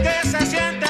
Que bien